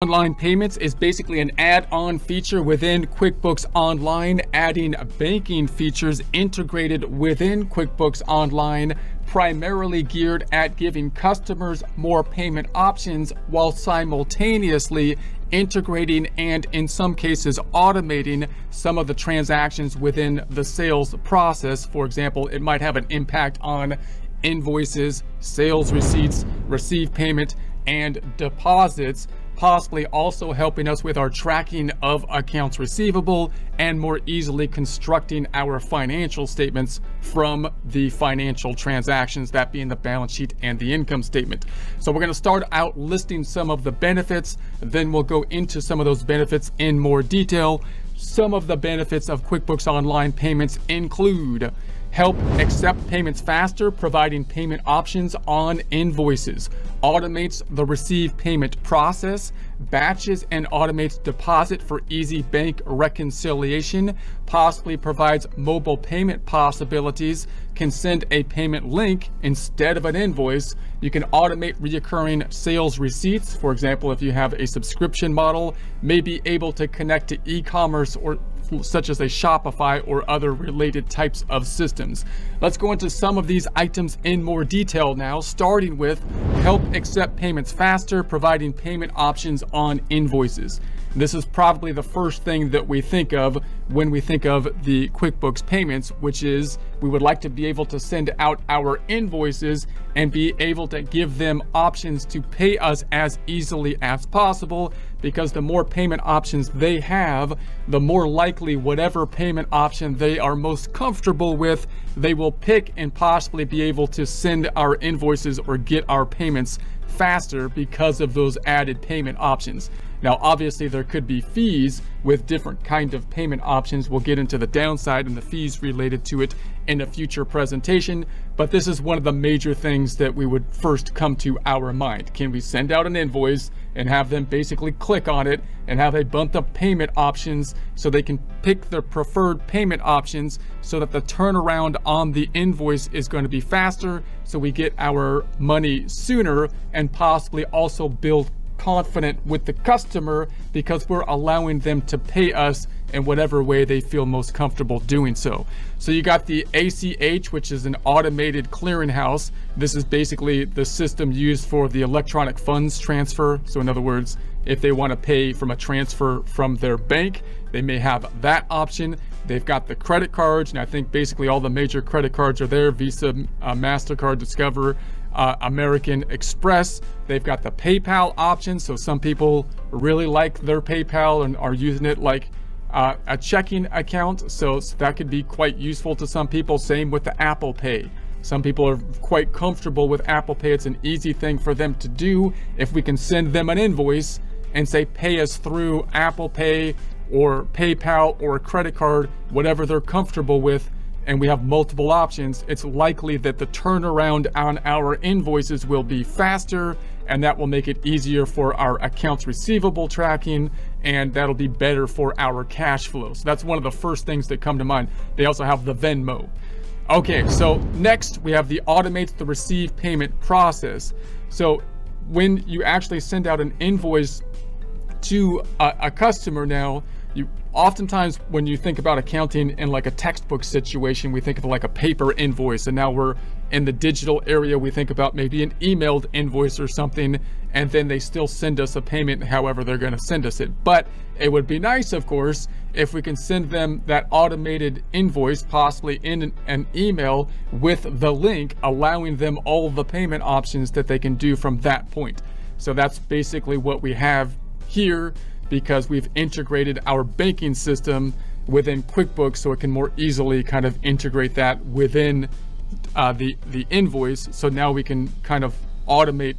Online Payments is basically an add-on feature within QuickBooks Online, adding banking features integrated within QuickBooks Online, primarily geared at giving customers more payment options while simultaneously integrating and in some cases automating some of the transactions within the sales process. For example, it might have an impact on invoices, sales receipts, receive payment, and deposits possibly also helping us with our tracking of accounts receivable and more easily constructing our financial statements from the financial transactions, that being the balance sheet and the income statement. So we're going to start out listing some of the benefits, then we'll go into some of those benefits in more detail. Some of the benefits of QuickBooks Online payments include help accept payments faster, providing payment options on invoices, automates the receive payment process, batches and automates deposit for easy bank reconciliation, possibly provides mobile payment possibilities, can send a payment link instead of an invoice. You can automate reoccurring sales receipts. For example, if you have a subscription model, may be able to connect to e-commerce or such as a Shopify or other related types of systems. Let's go into some of these items in more detail now, starting with help accept payments faster, providing payment options on invoices. This is probably the first thing that we think of when we think of the QuickBooks payments, which is we would like to be able to send out our invoices and be able to give them options to pay us as easily as possible because the more payment options they have, the more likely whatever payment option they are most comfortable with, they will pick and possibly be able to send our invoices or get our payments faster because of those added payment options. Now, obviously there could be fees with different kind of payment options. We'll get into the downside and the fees related to it in a future presentation, but this is one of the major things that we would first come to our mind. Can we send out an invoice and have them basically click on it and have a bunch of payment options so they can pick their preferred payment options so that the turnaround on the invoice is going to be faster so we get our money sooner and possibly also build confident with the customer because we're allowing them to pay us in whatever way they feel most comfortable doing so. So you got the ACH, which is an automated clearinghouse. This is basically the system used for the electronic funds transfer. So in other words, if they want to pay from a transfer from their bank, they may have that option. They've got the credit cards, and I think basically all the major credit cards are there, Visa, uh, MasterCard, Discover, uh, American Express. They've got the PayPal option, so some people really like their PayPal and are using it like uh, a checking account, so, so that could be quite useful to some people. Same with the Apple Pay. Some people are quite comfortable with Apple Pay. It's an easy thing for them to do. If we can send them an invoice and say pay us through Apple Pay or PayPal or a credit card, whatever they're comfortable with, and we have multiple options, it's likely that the turnaround on our invoices will be faster and that will make it easier for our accounts receivable tracking and that'll be better for our cash flow. So that's one of the first things that come to mind. They also have the Venmo. Okay, so next we have the automates the receive payment process. So when you actually send out an invoice to a, a customer now, you oftentimes when you think about accounting in like a textbook situation, we think of like a paper invoice. And now we're in the digital area, we think about maybe an emailed invoice or something, and then they still send us a payment however they're going to send us it. But it would be nice, of course, if we can send them that automated invoice, possibly in an email with the link, allowing them all the payment options that they can do from that point. So that's basically what we have here because we've integrated our banking system within QuickBooks so it can more easily kind of integrate that within uh, the the invoice. So now we can kind of automate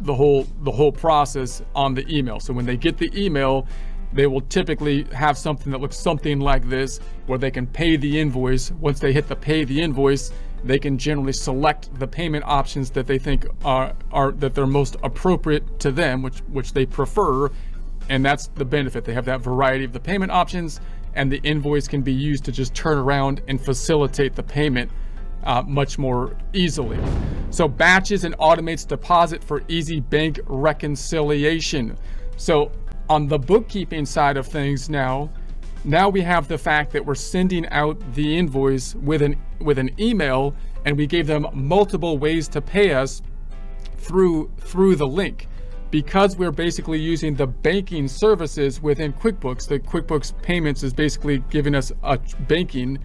the whole the whole process on the email. So when they get the email, they will typically have something that looks something like this where they can pay the invoice. Once they hit the pay the invoice, they can generally select the payment options that they think are, are that they're most appropriate to them, which which they prefer, and that's the benefit. They have that variety of the payment options and the invoice can be used to just turn around and facilitate the payment uh, much more easily. So batches and automates deposit for easy bank reconciliation. So On the bookkeeping side of things now, now we have the fact that we're sending out the invoice with an with an email and we gave them multiple ways to pay us through through the link because we're basically using the banking services within QuickBooks, the QuickBooks Payments is basically giving us a banking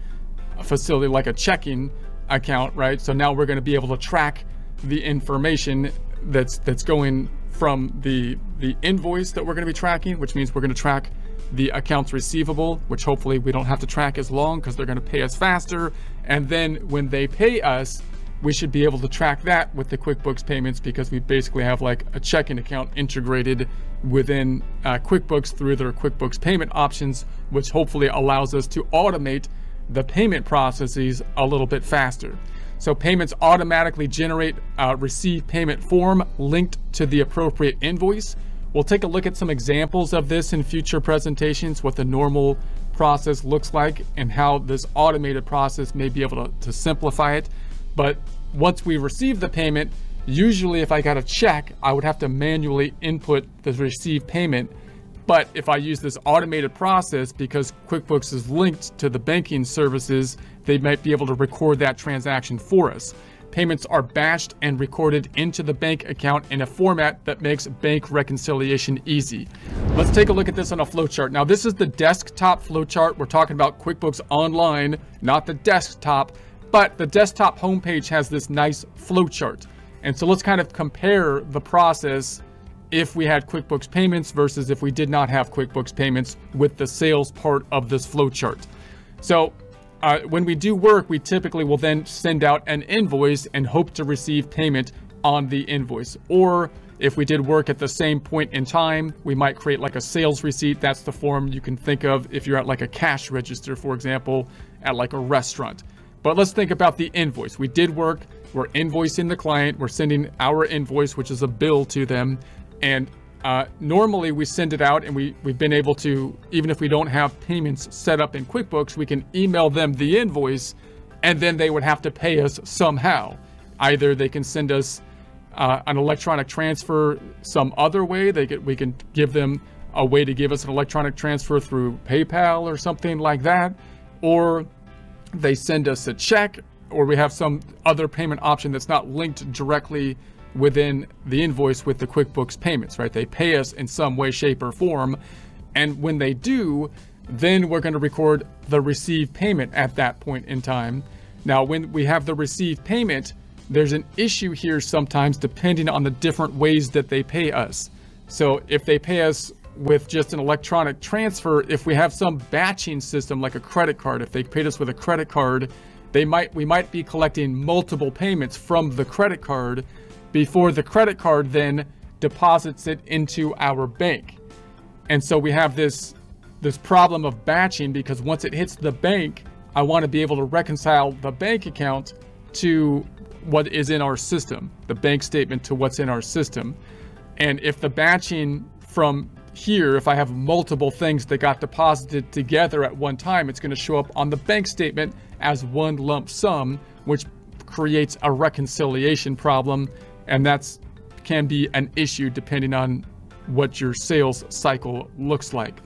facility like a checking account, right? So now we're going to be able to track the information that's that's going from the the invoice that we're going to be tracking, which means we're going to track the accounts receivable, which hopefully we don't have to track as long because they're going to pay us faster. And then when they pay us, we should be able to track that with the QuickBooks payments because we basically have like a checking account integrated within uh, QuickBooks through their QuickBooks payment options, which hopefully allows us to automate the payment processes a little bit faster. So payments automatically generate a receive payment form linked to the appropriate invoice. We'll take a look at some examples of this in future presentations, what the normal process looks like and how this automated process may be able to, to simplify it. But once we receive the payment, usually if I got a check, I would have to manually input the received payment. But if I use this automated process, because QuickBooks is linked to the banking services, they might be able to record that transaction for us. Payments are batched and recorded into the bank account in a format that makes bank reconciliation easy. Let's take a look at this on a flowchart. Now, this is the desktop flowchart. We're talking about QuickBooks Online, not the desktop. But the desktop homepage has this nice flowchart. And so let's kind of compare the process if we had QuickBooks Payments versus if we did not have QuickBooks Payments with the sales part of this flowchart. So uh, when we do work, we typically will then send out an invoice and hope to receive payment on the invoice. Or if we did work at the same point in time, we might create like a sales receipt. That's the form you can think of if you're at like a cash register, for example, at like a restaurant. But let's think about the invoice. We did work, we're invoicing the client, we're sending our invoice, which is a bill to them. And uh, normally we send it out and we, we've been able to, even if we don't have payments set up in QuickBooks, we can email them the invoice and then they would have to pay us somehow. Either they can send us uh, an electronic transfer some other way, they get, we can give them a way to give us an electronic transfer through PayPal or something like that, or they send us a check or we have some other payment option that's not linked directly within the invoice with the QuickBooks payments, right? They pay us in some way, shape, or form. And when they do, then we're going to record the received payment at that point in time. Now, when we have the received payment, there's an issue here sometimes depending on the different ways that they pay us. So if they pay us with just an electronic transfer, if we have some batching system like a credit card, if they paid us with a credit card, they might we might be collecting multiple payments from the credit card before the credit card then deposits it into our bank. And so we have this this problem of batching because once it hits the bank, I want to be able to reconcile the bank account to what is in our system, the bank statement to what's in our system. And if the batching from here, if I have multiple things that got deposited together at one time, it's going to show up on the bank statement as one lump sum, which creates a reconciliation problem. And that's can be an issue depending on what your sales cycle looks like.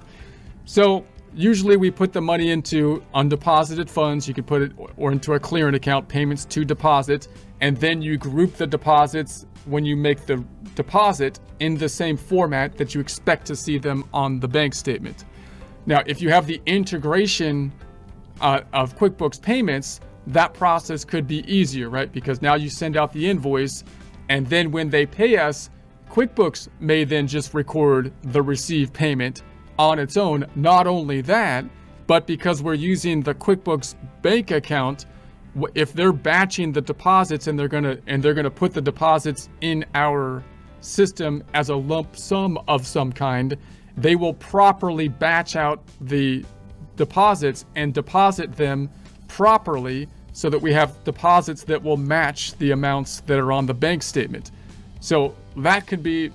So usually we put the money into undeposited funds. You can put it or into a clearing account, payments to deposit, and then you group the deposits when you make the deposit in the same format that you expect to see them on the bank statement. Now, if you have the integration uh, of QuickBooks payments, that process could be easier, right? Because now you send out the invoice, and then when they pay us, QuickBooks may then just record the received payment on its own. Not only that, but because we're using the QuickBooks bank account, if they're batching the deposits and they're gonna and they're gonna put the deposits in our system as a lump sum of some kind, they will properly batch out the deposits and deposit them properly so that we have deposits that will match the amounts that are on the bank statement. So that could be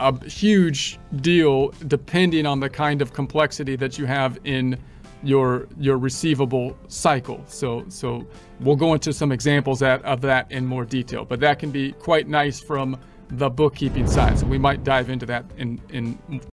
a huge deal depending on the kind of complexity that you have in your your receivable cycle. So so we'll go into some examples of that in more detail, but that can be quite nice from the bookkeeping side. So we might dive into that in in